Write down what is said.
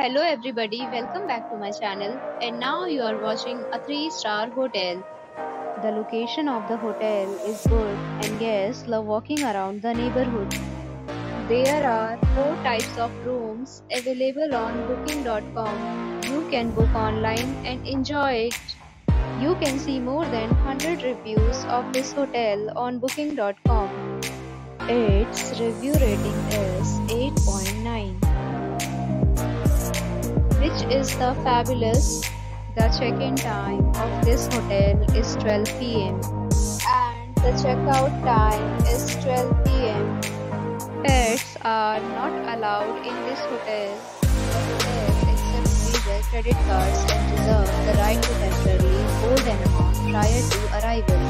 Hello everybody, welcome back to my channel and now you are watching a 3-star hotel. The location of the hotel is good and guests love walking around the neighborhood. There are 4 types of rooms available on booking.com. You can book online and enjoy it. You can see more than 100 reviews of this hotel on booking.com. Its review rating is which is the fabulous. The check-in time of this hotel is 12 pm and the checkout time is 12 pm. Pets are not allowed in this hotel. Visa credit cards and reserves the right to temporarily hold an prior to arrival.